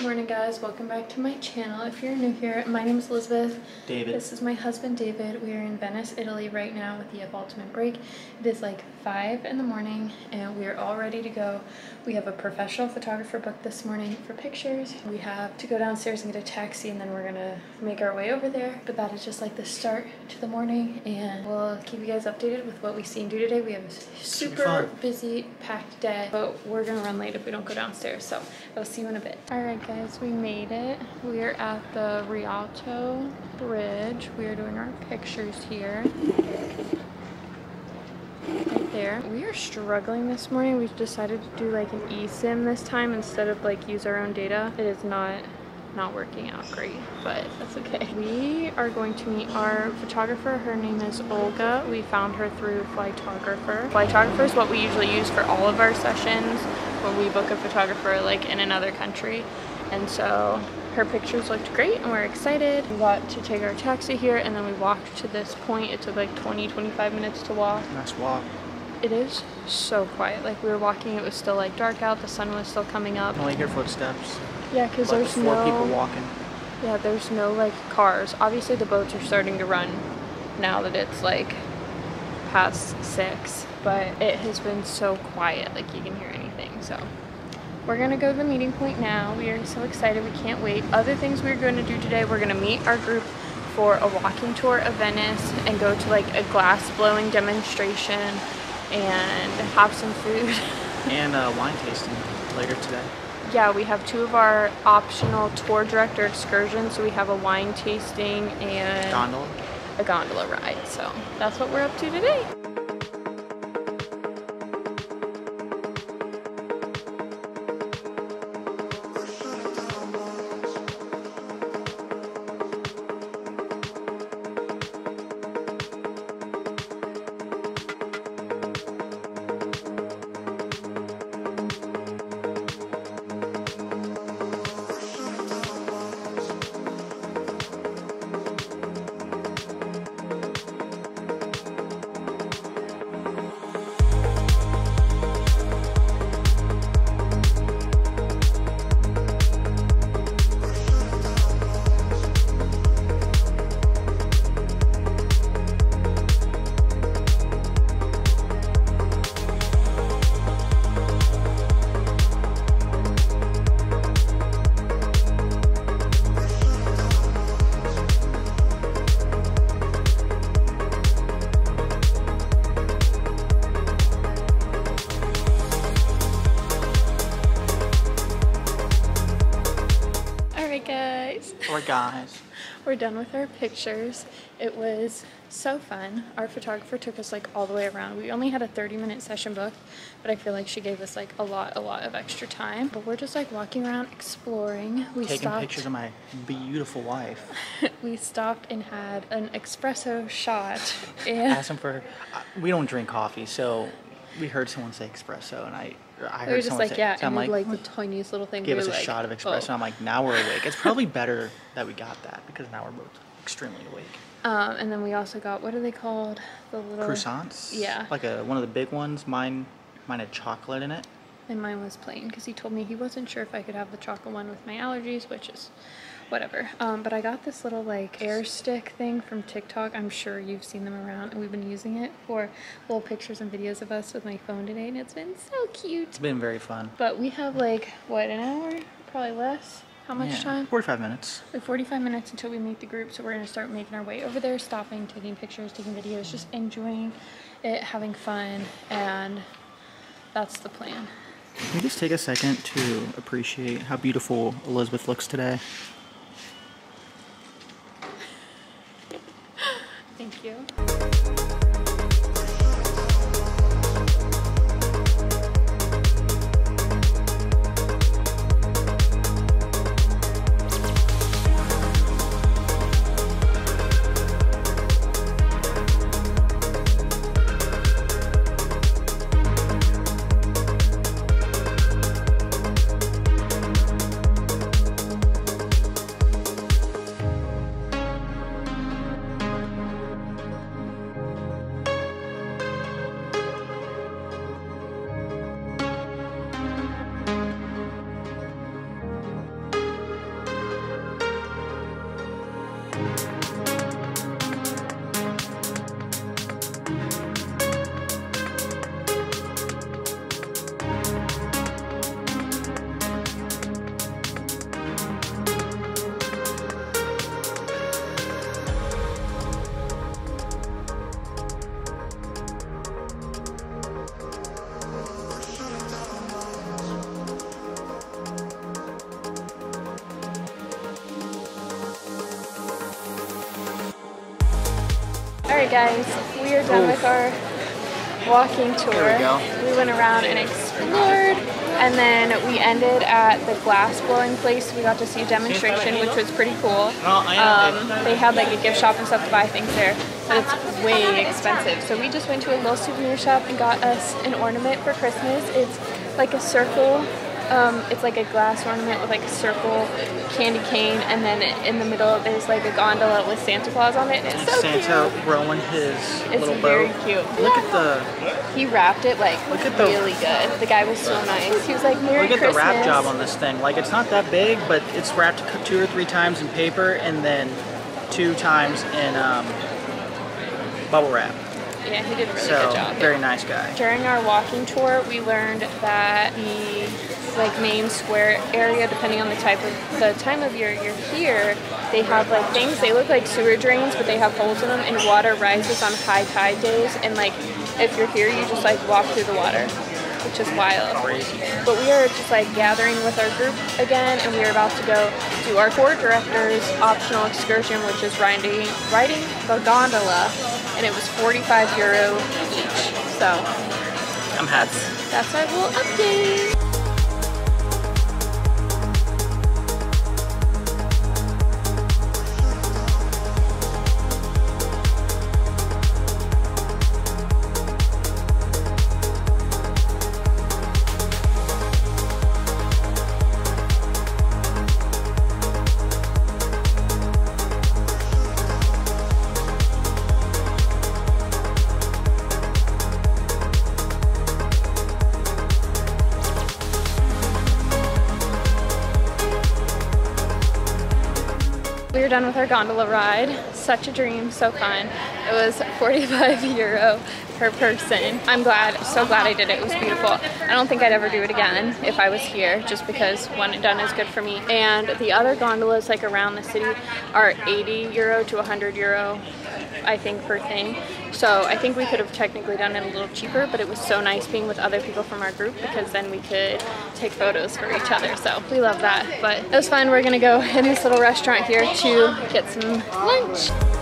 Good morning guys, welcome back to my channel. If you're new here, my name is Elizabeth. David. This is my husband David. We are in Venice, Italy right now with the Ultimate Break. It is like 5 in the morning and we are all ready to go. We have a professional photographer booked this morning for pictures. We have to go downstairs and get a taxi and then we're gonna make our way over there. But that is just like the start to the morning and we'll keep you guys updated with what we see and do today. We have a super busy, packed day, but we're gonna run late if we don't go downstairs. So I'll see you in a bit. All right guys, we made it. We are at the Rialto Bridge. We are doing our pictures here right there. We are struggling this morning. We've decided to do like an eSIM this time instead of like use our own data. It is not not working out great, but that's okay. We are going to meet our photographer. Her name is Olga. We found her through Flytographer. Flytographer is what we usually use for all of our sessions when we book a photographer like in another country. And so her pictures looked great and we're excited. We got to take our taxi here and then we walked to this point. It took like 20, 25 minutes to walk. Nice walk. It is so quiet. Like we were walking, it was still like dark out, the sun was still coming up. Only hear footsteps. Yeah, because there's four no people walking. Yeah, there's no like cars. Obviously the boats are starting to run now that it's like past six, but it has been so quiet, like you can hear anything. So we're gonna go to the meeting point now. We are so excited, we can't wait. Other things we're gonna do today, we're gonna meet our group for a walking tour of Venice and go to like a glass blowing demonstration and have some food. and uh, wine tasting later today. Yeah, we have two of our optional tour director excursions. So we have a wine tasting and gondola. a gondola ride. So that's what we're up to today. We're done with our pictures. It was so fun. Our photographer took us like all the way around. We only had a 30 minute session booked, but I feel like she gave us like a lot, a lot of extra time. But we're just like walking around exploring. We Taking stopped. pictures of my beautiful wife. we stopped and had an espresso shot. And Asked him for. Uh, we don't drink coffee, so we heard someone say espresso, and I I heard we were just someone like, say. yeah, so I'm like, like, the tiniest little thing. gave we us a like, shot of espresso. oh. I'm like, now we're awake. It's probably better that we got that because now we're both extremely awake. Um, and then we also got what are they called? The little Croissants. Yeah. Like a one of the big ones. Mine, mine had chocolate in it. And mine was plain because he told me he wasn't sure if I could have the chocolate one with my allergies, which is whatever. Um, but I got this little like air stick thing from TikTok. I'm sure you've seen them around, and we've been using it for little pictures and videos of us with my phone today, and it's been so cute. It's been very fun. But we have like what an hour, probably less. How much Yeah, time? 45 minutes. Like 45 minutes until we meet the group, so we're gonna start making our way over there, stopping, taking pictures, taking videos, just enjoying it, having fun, and that's the plan. Can we just take a second to appreciate how beautiful Elizabeth looks today? Thank you. Guys, we are done with our walking tour. We. We went around and explored, and then we ended at the glass blowing place. We got to see a demonstration, which was pretty cool. No, I am. Um, they had like a gift shop and stuff to buy things there, but it's way expensive. So we just went to a little souvenir shop and got us an ornament for Christmas. It's like a circle. Um, it's like a glass ornament with like a circle candy cane, and then in the middle there's like a gondola with Santa Claus on it. It's so Santa cute. rowing his It's little very cute. Look at the He wrapped it like Look at the- really good. The guy was so nice. He was like, Merry look at the wrap job on this thing. Like it's not that big, but it's wrapped two or three times in paper and then two times in um, bubble wrap. Yeah, he did a really so good job. very nice guy. During our walking tour, we learned that the like main square area, depending on the type of the time of year you're here, they have like things. They look like sewer drains, but they have holes in them, and water rises on high tide days. And like if you're here, you just like walk through the water, which is wild. But we are just like gathering with our group again, and we are about to go do our tour director's optional excursion, which is riding riding the gondola, and it was 45 euro each. So I'm happy. that's our little update. We were done with our gondola ride. Such a dream, so fun. It was 45 euro per person. I'm glad, so glad I did it. It was beautiful. I don't think I'd ever do it again if I was here, just because one and done is good for me. And the other gondolas, like around the city, are 80 euro to 100 euro, I think, per thing. So I think we could have technically done it a little cheaper, but it was so nice being with other people from our group because then we could take photos for each other. So we love that. But it was fun. We're gonna go in this little restaurant here to get some lunch.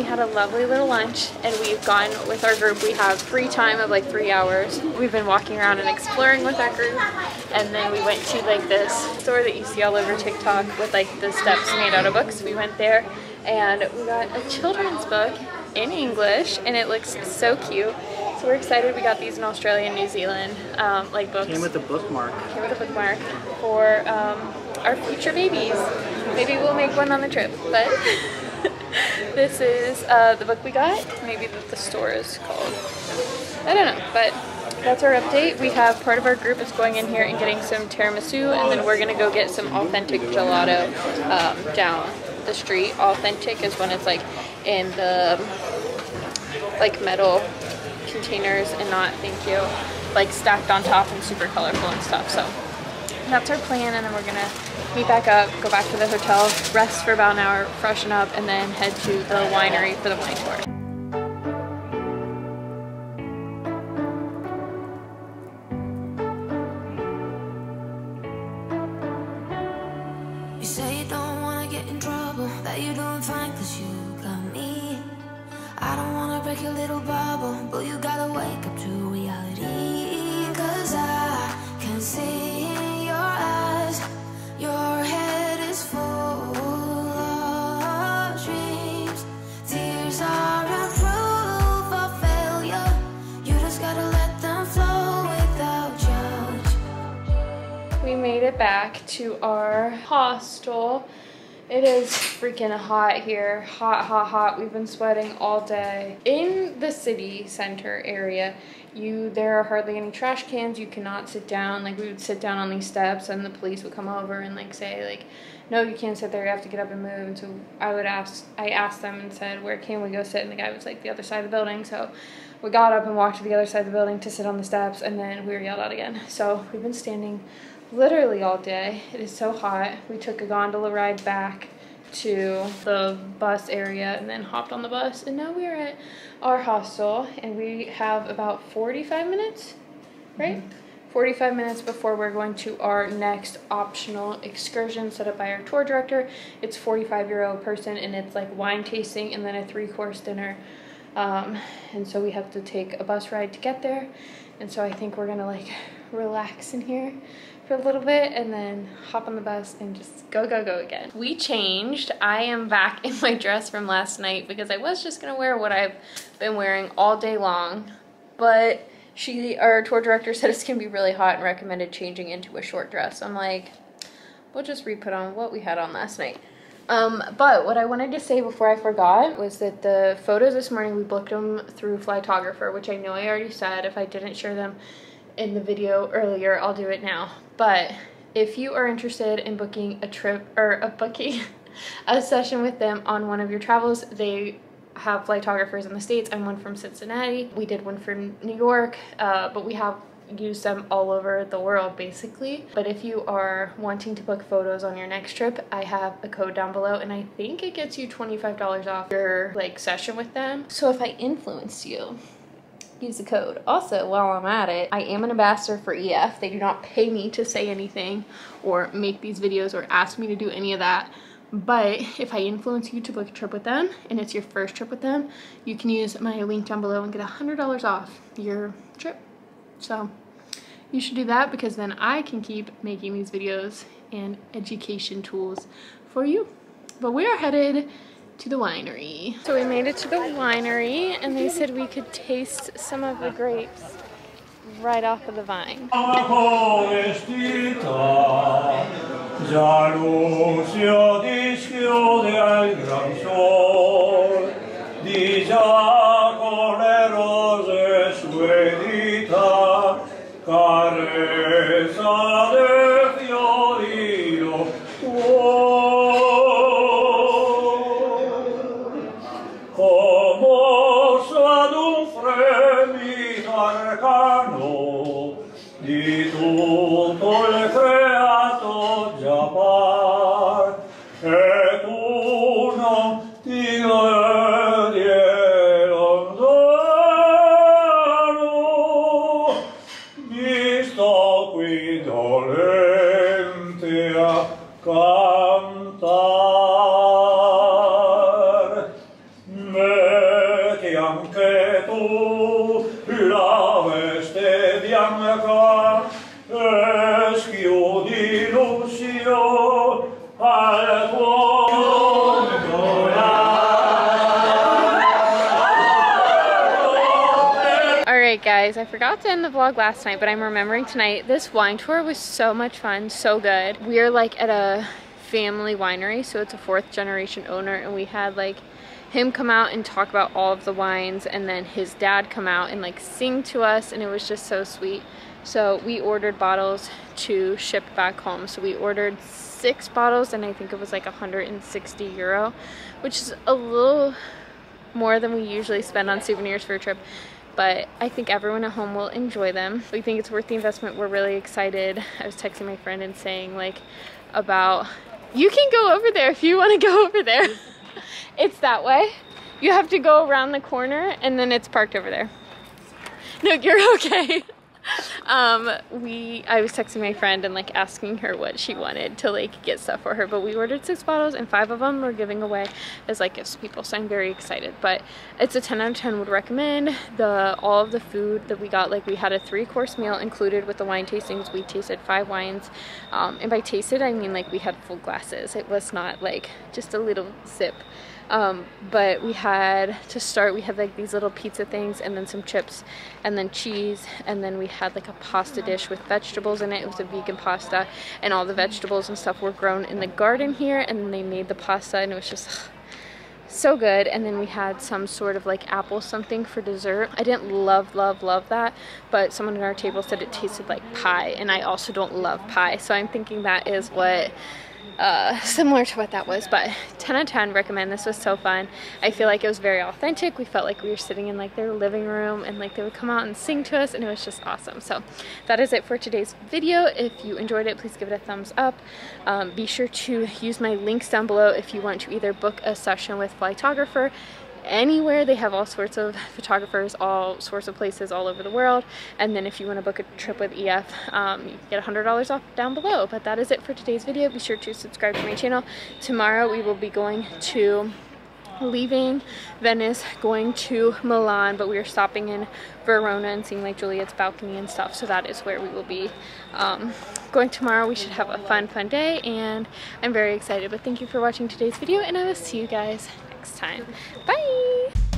We had a lovely little lunch and we've gone with our group. We have free time of like three hours. We've been walking around and exploring with our group. And then we went to like this store that you see all over TikTok with like the steps made out of books. We went there and we got a children's book in English and it looks so cute. So we're excited we got these in Australia and New Zealand, um, like books Came with a bookmark. came with a bookmark for um, our future babies. Maybe we'll make one on the trip, but this is uh, the book we got. Maybe the, the store is called. I don't know, but that's our update. We have part of our group is going in here and getting some tiramisu, and then we're gonna go get some authentic gelato um, down the street. Authentic is when it's like in the like metal containers and not thank you like stacked on top and super colorful and stuff so that's our plan and then we're gonna meet back up go back to the hotel rest for about an hour freshen up and then head to the winery for the wine tour back to our hostel it is freaking hot here hot hot hot we've been sweating all day in the city center area you there are hardly any trash cans you cannot sit down like we would sit down on these steps and the police would come over and like say like no, you can't sit there. You have to get up and move. And so I would ask, I asked them and said, where can we go sit? And the guy was like, the other side of the building. So we got up and walked to the other side of the building to sit on the steps, and then we were yelled at again. So we've been standing literally all day. It is so hot. We took a gondola ride back to the bus area and then hopped on the bus and now we're at our hostel and we have about 45 minutes right mm -hmm. 45 minutes before we're going to our next optional excursion set up by our tour director it's 45 euro person and it's like wine tasting and then a three course dinner um, and so we have to take a bus ride to get there and so i think we're gonna like relax in here for a little bit and then hop on the bus and just go, go, go again. We changed. I am back in my dress from last night because I was just gonna wear what I've been wearing all day long, but she, our tour director said it's gonna be really hot and recommended changing into a short dress. I'm like, we'll just re-put on what we had on last night. Um, but what I wanted to say before I forgot was that the photos this morning, we booked them through Flytographer, which I know I already said. If I didn't share them in the video earlier, I'll do it now. But if you are interested in booking a trip or a booking a session with them on one of your travels, they have Flytographers in the States. I'm one from Cincinnati. We did one for New York, uh, but we have used them all over the world basically. But if you are wanting to book photos on your next trip, I have a code down below and I think it gets you $25 off your like session with them. So if I influence you use the code. Also, while I'm at it, I am an ambassador for EF. They do not pay me to say anything or make these videos or ask me to do any of that. But if I influence you to book a trip with them and it's your first trip with them, you can use my link down below and get $100 off your trip. So you should do that because then I can keep making these videos and education tools for you. But we are headed to the winery. So we made it to the winery and they said we could taste some of the grapes right off of the vine. Guys, I forgot to end the vlog last night, but I'm remembering tonight. This wine tour was so much fun, so good. We are like at a family winery, so it's a fourth generation owner, and we had like him come out and talk about all of the wines, and then his dad come out and like sing to us, and it was just so sweet. So we ordered bottles to ship back home. So we ordered six bottles, and I think it was like 160 euro, which is a little more than we usually spend on souvenirs for a trip but I think everyone at home will enjoy them. We think it's worth the investment. We're really excited. I was texting my friend and saying like about, you can go over there if you want to go over there. it's that way. You have to go around the corner and then it's parked over there. No, you're okay um, we, I was texting my friend and like asking her what she wanted to like get stuff for her, but we ordered six bottles and five of them we're giving away as like gifts to people, so I'm very excited. But it's a 10 out of 10 would recommend. The all of the food that we got, like we had a three course meal included with the wine tastings. We tasted five wines, um, and by tasted I mean like we had full glasses. It was not like just a little sip. Um, but we had to start we had like these little pizza things and then some chips and then cheese and then we had like a pasta dish with vegetables in it. It was a vegan pasta and all the vegetables and stuff were grown in the garden here and they made the pasta and it was just ugh, so good. And then we had some sort of like apple something for dessert. I didn't love love love that but someone at our table said it tasted like pie and i also don't love pie. So i'm thinking that is what uh, similar to what that was, but 10 out of 10 recommend. This was so fun. I feel like it was very authentic. We felt like we were sitting in like their living room and like they would come out and sing to us and it was just awesome. So that is it for today's video. If you enjoyed it, please give it a thumbs up. Um, be sure to use my links down below if you want to either book a session with Flytographer anywhere. They have all sorts of photographers, all sorts of places all over the world. And then if you want to book a trip with EF, um, you get $100 off down below. But that is it for today's video. Be sure to subscribe to my channel. Tomorrow we will be going to leaving Venice, going to Milan, but we are stopping in Verona and seeing like Juliet's balcony and stuff. So that is where we will be um, going tomorrow. We should have a fun, fun day and I'm very excited. But thank you for watching today's video and I will see you guys next time. Bye!